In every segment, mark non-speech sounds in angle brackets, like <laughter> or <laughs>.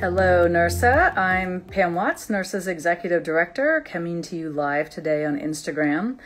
Hello, NIRSA. I'm Pam Watts, NIRSA's Executive Director, coming to you live today on Instagram.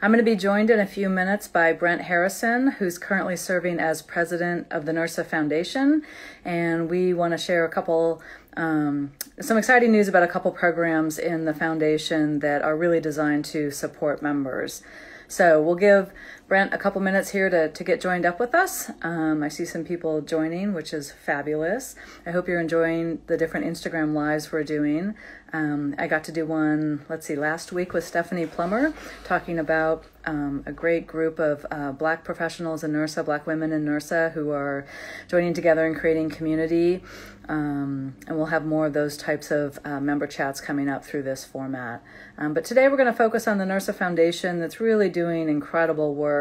I'm going to be joined in a few minutes by Brent Harrison, who's currently serving as president of the NIRSA Foundation, and we want to share a couple, um, some exciting news about a couple programs in the foundation that are really designed to support members. So we'll give Brent a couple minutes here to, to get joined up with us. Um, I see some people joining, which is fabulous. I hope you're enjoying the different Instagram lives we're doing. Um, I got to do one, let's see, last week with Stephanie Plummer talking about um, a great group of uh, Black professionals in NIRSA, Black women in NIRSA who are joining together and creating community. Um, and we'll have more of those types of uh, member chats coming up through this format. Um, but today we're going to focus on the NIRSA Foundation that's really doing incredible work.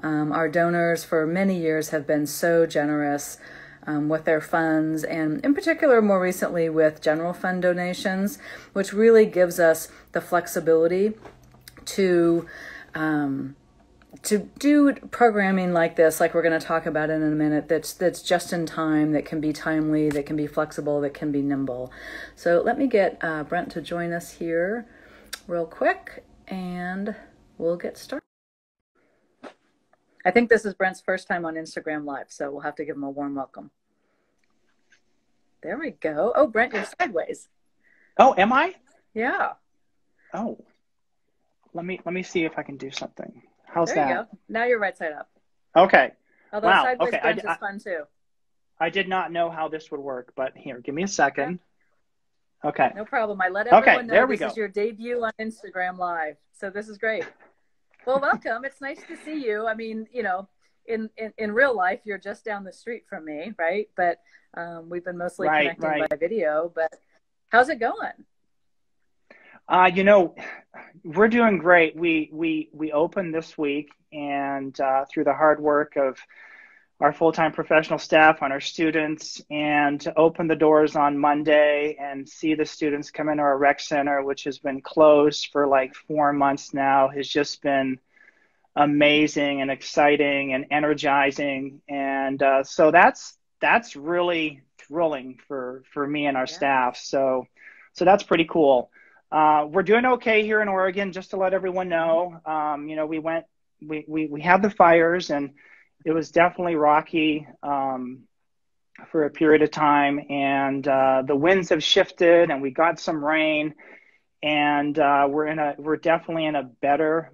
Um, our donors for many years have been so generous. Um, with their funds, and in particular, more recently with general fund donations, which really gives us the flexibility to um, to do programming like this, like we're going to talk about in a minute, that's that's just in time, that can be timely, that can be flexible, that can be nimble. So let me get uh, Brent to join us here real quick, and we'll get started. I think this is Brent's first time on Instagram Live, so we'll have to give him a warm welcome. There we go. Oh, Brent, you're sideways. Oh, am I? Yeah. Oh, let me let me see if I can do something. How's there that? you go. Now you're right side up. Okay. Although Wow, sideways okay, I- is I- fun too. I did not know how this would work, but here, give me a second. Okay. No problem. I let Okay, everyone know there we this go. is your debut on Instagram Live. So this is great. Well, welcome. it's nice to see you. I mean, you know, in, in, in real life, you're just down the street from me, right? But um, we've been mostly Right, connecting right. by video. But how's it going? Uh, you know, we're doing great. We we we opened this week, and uh, through the hard work of our full-time professional staff on our students, and to open the doors on Monday and see the students come into our rec center, which has been closed for like four months now, has just been amazing and exciting and energizing. And uh, so that's that's really thrilling for for me and our Yeah. staff. So so that's pretty cool. Uh, we're doing okay here in Oregon, just to let everyone know. Um, you know, we went, we, we, we had the fires and it was definitely rocky um, for a period of time. And uh, the winds have shifted and we got some rain. And uh, we're in a, we're definitely in a better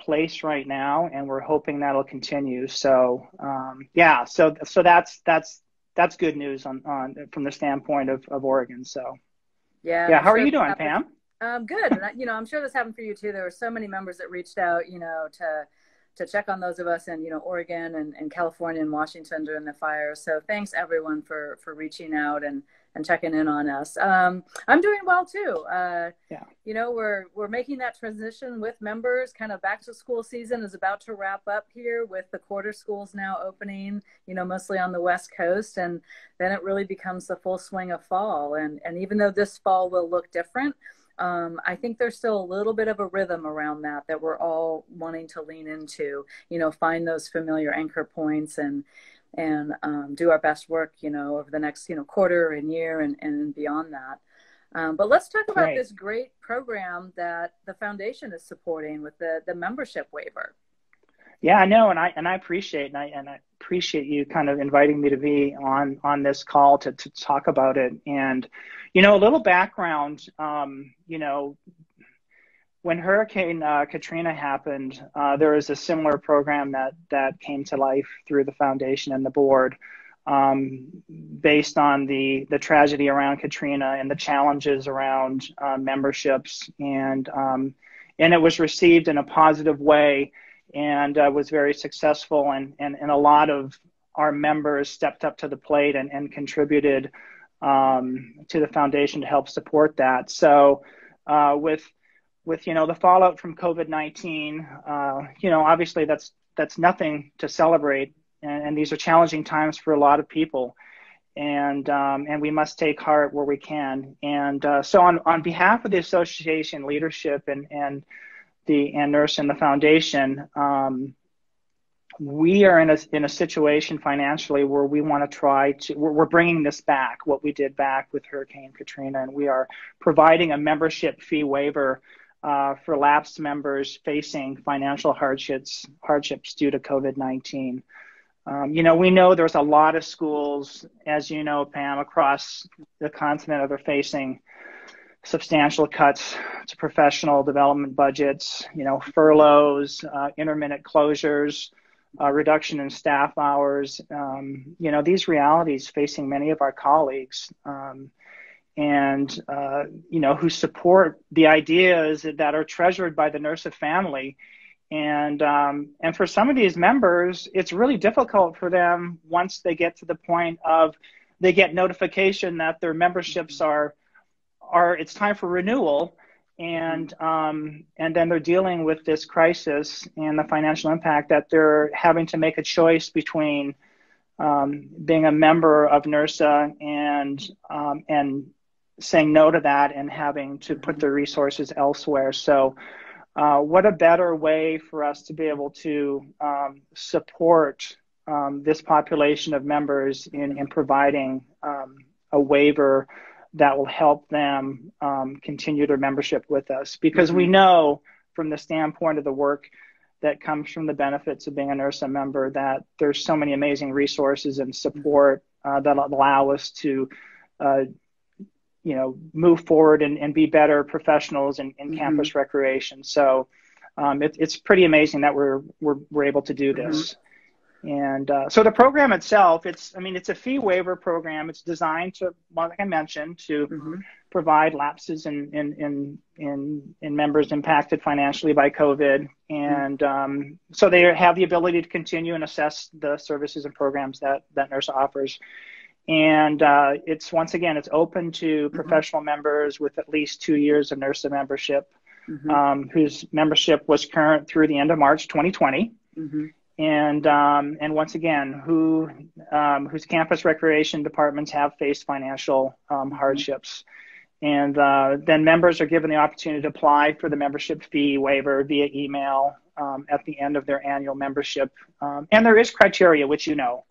place right now. And we're hoping that'll continue. So, um, yeah, so, so that's, that's, that's good news on, on from the standpoint of, of Oregon. So, Yeah. yeah, I'm how are you doing, happened- Pam? Um, good. You know, I'm sure this happened for you too. There were so many members that reached out, you know, to to check on those of us in, you know, Oregon and, and California and Washington during the fires. So thanks everyone for for reaching out and and checking in on us. Um, I'm doing well too. Uh, Yeah. You know, we're we're making that transition with members. Kind of back to school season is about to wrap up here with the quarter schools now opening. You know, mostly on the West Coast, and then it really becomes the full swing of fall. And and even though this fall will look different, um, I think there's still a little bit of a rhythm around that that we're all wanting to lean into. You know, find those familiar anchor points and and um, do our best work. You know, over the next you know quarter and year and and beyond that. Um, but let's talk about Great. this great program that the foundation is supporting with the the membership waiver. Yeah, I know, and I and I appreciate and I and I appreciate you kind of inviting me to be on on this call to to talk about it. And you know, a little background. Um, you know, when Hurricane uh, Katrina happened, uh, there was a similar program that that came to life through the foundation and the board, um, based on the the tragedy around Katrina and the challenges around uh, memberships, and um, and it was received in a positive way and uh, was very successful. And, and, and a lot of our members stepped up to the plate and, and contributed um, to the foundation to help support that. So uh, with with you know the fallout from COVID nineteen, uh, you know obviously that's that's nothing to celebrate, and, and these are challenging times for a lot of people. And um, and we must take heart where we can. And uh, so on on behalf of the association leadership and and the and NIRSA and the foundation, um, we are in a in a situation financially where we want to try to we're, we're, bringing this back what we did back with Hurricane Katrina, and we are providing a membership fee waiver uh, for lapsed members facing financial hardships hardships due to COVID nineteen. Um, you know, we know there's a lot of schools, as you know, Pam, across the continent that are facing substantial cuts to professional development budgets, you know, furloughs, uh, intermittent closures, uh, reduction in staff hours. Um, you know, these realities facing many of our colleagues. Um, and uh, you know who support the ideas that are treasured by the NIRSA family and um, and for some of these members it's really difficult for them once they get to the point of they get notification that their memberships are are it's time for renewal and um, and then they're dealing with this crisis and the financial impact that they're having to make a choice between um, being a member of NIRSA and um, and saying no to that and having to put their resources elsewhere. So, uh, what a better way for us to be able to um, support um, this population of members in, in providing um, a waiver that will help them um, continue their membership with us because mm-hmm. we know from the standpoint of the work that comes from the benefits of being a NIRSA member that there's so many amazing resources and support uh, that allow us to uh, you know move forward and, and be better professionals in, in mm-hmm. campus recreation so um, it, it's pretty amazing that we're we're, we're able to do this mm-hmm. And uh, so the program itself, it's, I mean, it's a fee waiver program. It's designed to, like I mentioned, to mm-hmm. provide lapses in, in, in, in, in, members impacted financially by COVID. And um, so they have the ability to continue and assess the services and programs that, that NIRSA offers. And uh, it's, once again, it's open to mm-hmm. professional members with at least two years of NIRSA membership, mm-hmm. um, whose membership was current through the end of March 2020 and um, and once again, who um, whose campus recreation departments have faced financial um, hardships, and uh, then members are given the opportunity to apply for the membership fee waiver via email um, at the end of their annual membership, um, and there is criteria which you know.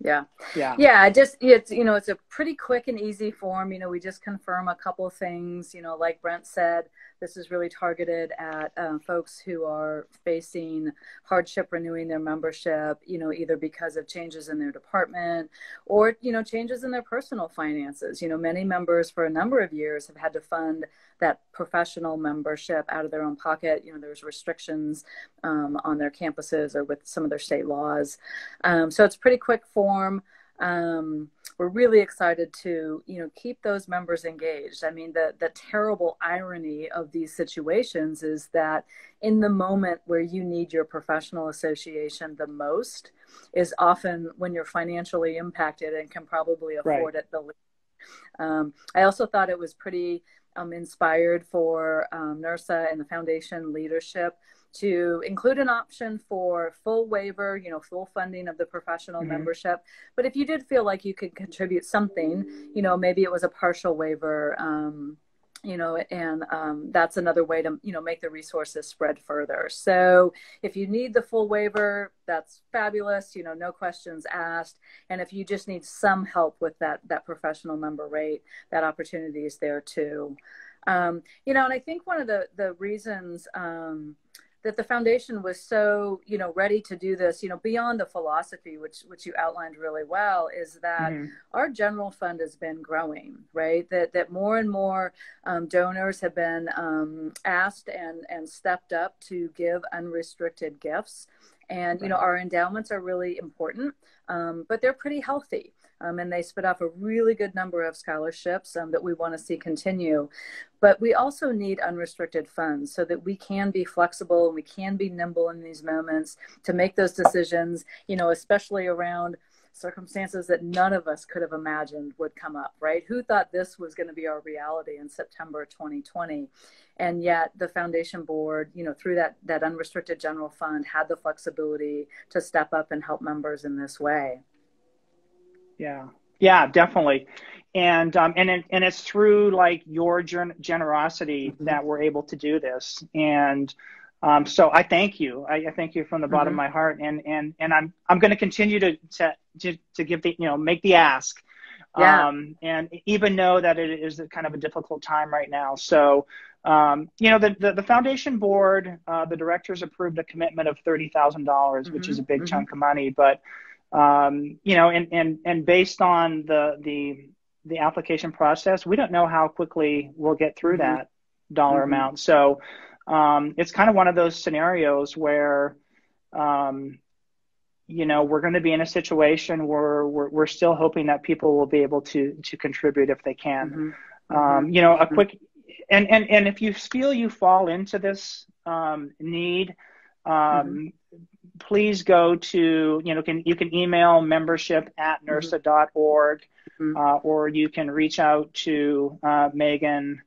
Yeah. Yeah. Yeah. Just, it's, you know, it's a pretty quick and easy form. You know, we just confirm a couple things, you know, like Brent said, this is really targeted at um, folks who are facing hardship renewing their membership, you know, either because of changes in their department or, you know, changes in their personal finances. You know, many members for a number of years have had to fund that professional membership out of their own pocket. You know, there's restrictions um, on their campuses or with some of their state laws. Um, so it's pretty quick form. Um, we're really excited to you know keep those members engaged i mean the the terrible irony of these situations is that in the moment where you need your professional association the most is often when you're financially impacted and can probably afford right. it the least um, i also thought it was pretty um, inspired for um, NIRSA and the foundation leadership to include an option for full waiver, you know, full funding of the professional mm-hmm. membership. But if you did feel like you could contribute something, you know, maybe it was a partial waiver, um, you know, and um, that's another way to, you know, make the resources spread further. So if you need the full waiver, that's fabulous, you know, no questions asked. And if you just need some help with that, that professional member rate, that opportunity is there too. Um, you know, and I think one of the, the reasons, um, that the foundation was so you know ready to do this you know beyond the philosophy which which you outlined really well is that mm-hmm. our general fund has been growing right that that more and more um, donors have been um, asked and and stepped up to give unrestricted gifts and you know our endowments are really important um, but they're pretty healthy um, and they spit off a really good number of scholarships um, that we want to see continue. But we also need unrestricted funds so that we can be flexible and we can be nimble in these moments to make those decisions, you know, especially around circumstances that none of us could have imagined would come up, right? Who thought this was going to be our reality in September 2020? And yet the foundation board, you know, through that that unrestricted general fund had the flexibility to step up and help members in this way. Yeah. Yeah, definitely. And um, and it, and it's through like your gen- generosity mm-hmm. that we're able to do this. And um, so I thank you. I, I, thank you from the bottom mm-hmm. of my heart, and and and I'm I'm going to continue to to to give the you know make the ask, yeah. um, and even know that it is kind of a difficult time right now. So, um, you know, the, the, the foundation board, uh, the directors approved a commitment of thirty thousand mm-hmm. dollars, which is a big mm-hmm. chunk of money, but um, you know, and and and based on the the the application process, we don't know how quickly we'll get through mm-hmm. that dollar mm-hmm. amount. So um, it's kind of one of those scenarios where, um, you know, we're going to be in a situation where we're, we're still hoping that people will be able to to contribute if they can. Mm-hmm. Um, mm-hmm. you know, a quick and and and if you feel you fall into this um, need, um, mm-hmm. please go to you know can you can email membership at mm-hmm. nirsa.org mm-hmm. uh, or you can reach out to uh, Megan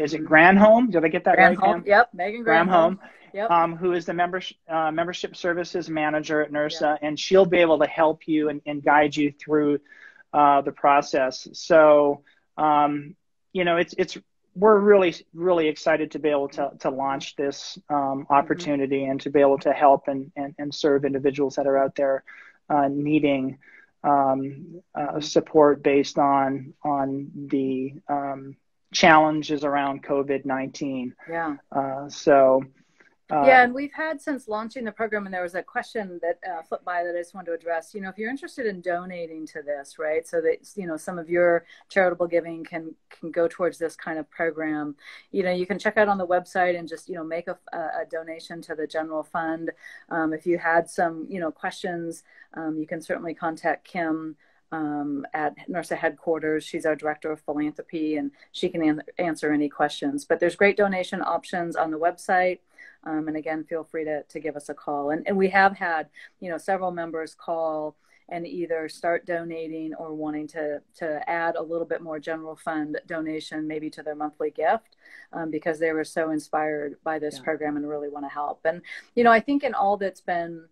is it Granholm? Did I get that right? Home. Yep, Megan Granholm. Yep. Um, who is the membership uh, membership services manager at NIRSA, yep. and she'll be able to help you and, and guide you through uh, the process. So, um, you know, it's it's we're really really excited to be able to to launch this um, opportunity mm-hmm. and to be able to help and, and, and serve individuals that are out there uh, needing um, uh, support based on on the um, challenges around COVID 19. Yeah. Uh, so, uh, yeah, and we've had since launching the program, and there was a question that uh, flipped by that I just wanted to address. You know, if you're interested in donating to this, right, so that you know some of your charitable giving can can go towards this kind of program. You know, you can check out on the website and just you know make a, a donation to the general fund. Um, if you had some you know questions, um, you can certainly contact Kim um, at NIRSA headquarters. She's our director of philanthropy, and she can an- answer any questions. But there's great donation options on the website. Um, and again, feel free to, to give us a call. And, and we have had, you know, several members call and either start donating or wanting to to add a little bit more general fund donation maybe to their monthly gift um, because they were so inspired by this yeah. program and really want to help and you know i think in all that's been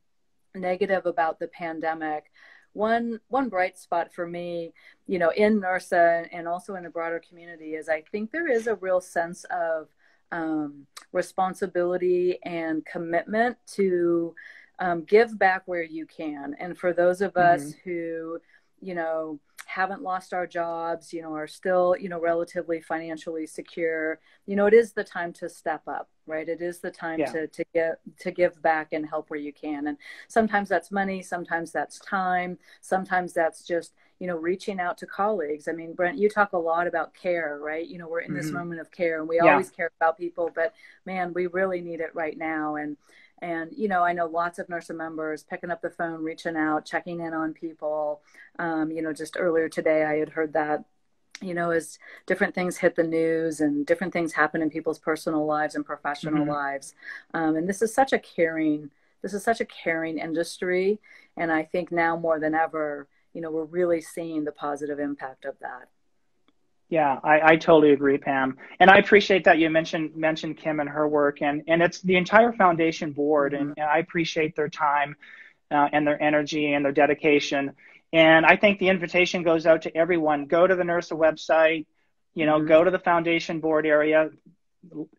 negative about the pandemic one one bright spot for me, you know, in NIRSA and also in the broader community is I think there is a real sense of um, responsibility and commitment to um, give back where you can. And for those of mm-hmm. us who, you know, haven't lost our jobs, you know, are still, you know, relatively financially secure, you know, it is the time to step up, right? It is the time yeah. to to get to give back and help where you can. And sometimes that's money, sometimes that's time, sometimes that's just you know reaching out to colleagues i mean brent you talk a lot about care right you know we're in this mm-hmm. moment of care and we yeah. always care about people but man we really need it right now and and, you know, I know lots of NIRSA members picking up the phone, reaching out, checking in on people. Um, you know, just earlier today, I had heard that you know, as different things hit the news and different things happen in people's personal lives and professional mm-hmm. lives. Um, and this is such a caring, this is such a caring industry. And I think now more than ever, you know, we're really seeing the positive impact of that. Yeah, I, I totally agree, Pam. And I appreciate that you mentioned mentioned Kim and her work, and and it's the entire foundation board, mm-hmm. and, and, I appreciate their time, uh, and their energy and their dedication. And I think the invitation goes out to everyone. Go to the NIRSA website, you know, mm-hmm. go to the foundation board area,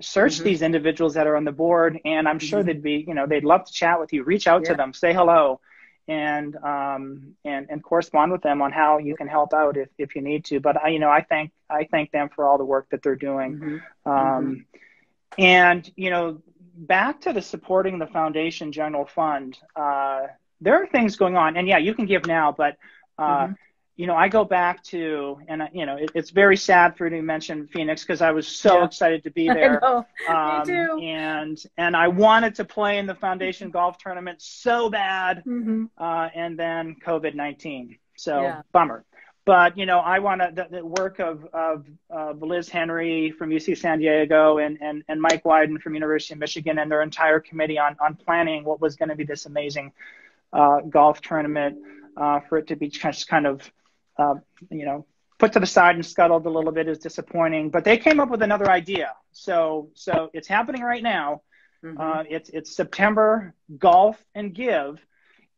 search mm-hmm. these individuals that are on the board, and I'm sure mm-hmm. they'd be, you know, they'd love to chat with you. Reach out yeah. to them, say hello and um, and and correspond with them on how you can help out if, if you need to. But I, you know, I thank I thank them for all the work that they're doing. Mm-hmm. Um, mm-hmm. And you know, back to the supporting the foundation general fund. Uh, there are things going on, and yeah, you can give now, but uh, mm-hmm you know, I go back to, and you know, it, it's very sad for you to mention Phoenix because I was so yeah. excited to be <laughs> there. I know. Um. And and I wanted to play in the foundation golf tournament so bad, mm-hmm. uh, and then COVID nineteen. So yeah. bummer. But you know, I want to the, the, work of of uh, Liz Henry from UC San Diego and and and Mike Wyden from University of Michigan and their entire committee on on planning what was going to be this amazing uh, golf tournament. Uh, for it to be just kind of uh, you know, put to the side and scuttled a little bit is disappointing. But they came up with another idea. So so it's happening right now. Mm-hmm. Uh, it's it's September golf and give.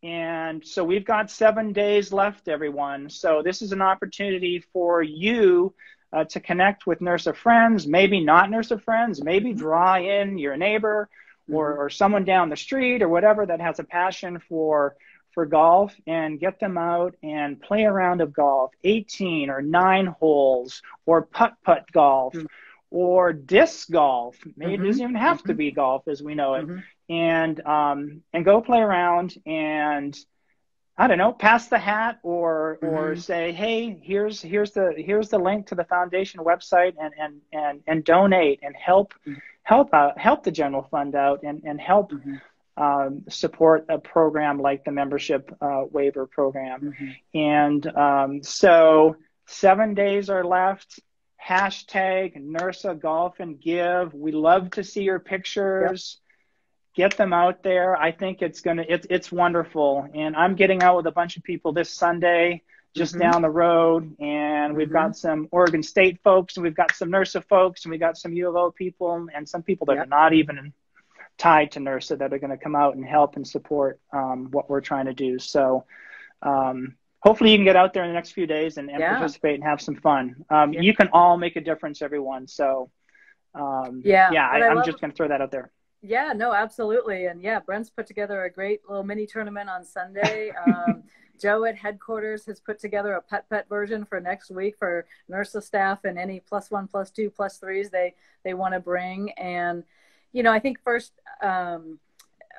And so we've got seven days left, everyone. So this is an opportunity for you uh, to connect with NIRSA friends, maybe not NIRSA friends, maybe mm-hmm. draw in your neighbor or, or someone down the street or whatever that has a passion for for golf and get them out and play a round of golf 18 or 9 holes or putt putt golf mm-hmm. or disc golf maybe mm-hmm. it doesn't even have mm-hmm. to be golf as we know it mm-hmm. and um, and go play around and I don't know, pass the hat or mm-hmm. or say, hey, here's here's the here's the link to the foundation website and and and, and donate and help mm-hmm. help out help the general fund out and and help mm-hmm. Um, support a program like the membership uh, waiver program. Mm-hmm. And um, so seven days are left. Hashtag NIRSA Golf and Give. We love to see your pictures. Yep get them out there. I think it's gonna it's it's wonderful. And I'm getting out with a bunch of people this Sunday just mm-hmm. down the road, and we've mm-hmm. got some Oregon State folks, and we've got some NIRSA folks, and we've got some U of O people, and some people that yep. are not even tied to NIRSA that are going to come out and help and support um, what we're trying to do. So. Um, hopefully you can get out there in the next few days and, and yeah. participate and have some fun. Um, yeah. You can all make a difference, everyone. So, um, yeah, yeah, I, am just going to throw that out there. Yeah, no, absolutely. And yeah, Brent's put together a great little mini tournament on Sunday. <laughs> Um, Joe at headquarters has put together a pet pet version for next week for NIRSA staff and any plus one, plus two, plus threes they, they want to bring. And, you know, I think first, um,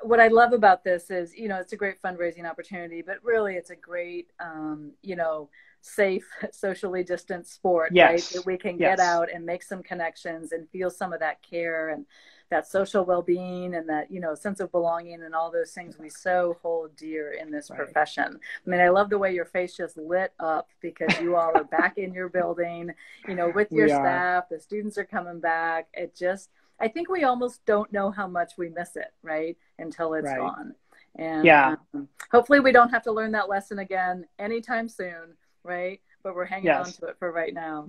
what I love about this is, you know, it's a great fundraising opportunity, but really it's a great, um, you know, safe, <laughs> socially distant sport, yes. right? That we can yes. get out and make some connections and feel some of that care and that social well-being and that you know sense of belonging and all those things we so hold dear in this right. profession i mean i love the way your face just lit up because you all are back in your building you know with <laughs> your staff are. the students are coming back it just i think we almost don't know how much we miss it right until it's right. gone and yeah um, hopefully we don't have to learn that lesson again anytime soon right but we're hanging yes. on to it for right now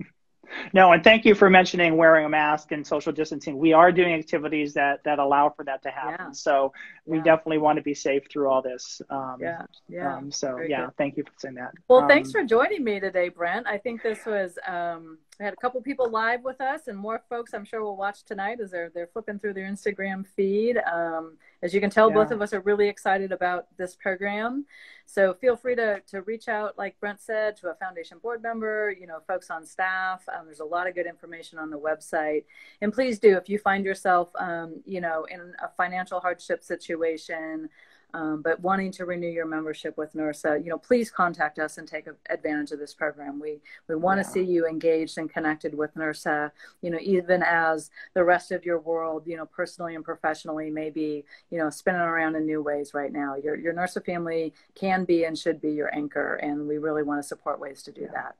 no, and thank you for mentioning wearing a mask and social distancing. We are doing activities that that allow for that to happen. Yeah. So we yeah. definitely want to be safe through all this. Um, yeah, yeah. Um, so Very yeah, good. thank you for saying that. Well, um, thanks for joining me today, Brent. I think this was um, we had a couple people live with us, and more folks I'm sure will watch tonight as they're they're flipping through their Instagram feed. Um, as you can tell, yeah. both of us are really excited about this program. So feel free to to reach out, like Brent said, to a foundation board member, you know, folks on staff. Um, there's a lot of good information on the website, and please do if you find yourself, um, you know, in a financial hardship situation um, but wanting to renew your membership with NIRSA, you know, please contact us and take advantage of this program. We we want to yeah. see you engaged and connected with NIRSA, you know, even as the rest of your world, you know, personally and professionally may be, you know, spinning around in new ways right now. Your your NIRSA family can be and should be your anchor, and we really want to support ways to do yeah. that.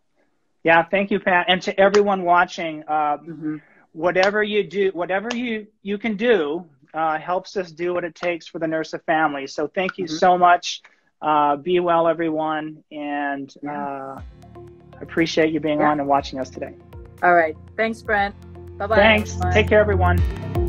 Yeah, thank you, Pat, and to everyone watching. Uh, mm-hmm. Whatever you do, whatever you you can do uh, helps us do what it takes for the NIRSA family. So thank you mm-hmm. so much. Uh, be well, everyone, and uh, appreciate you being yeah. on and watching us today. All right. Thanks, Brent. Bye bye. Thanks. Bye. Take care, everyone.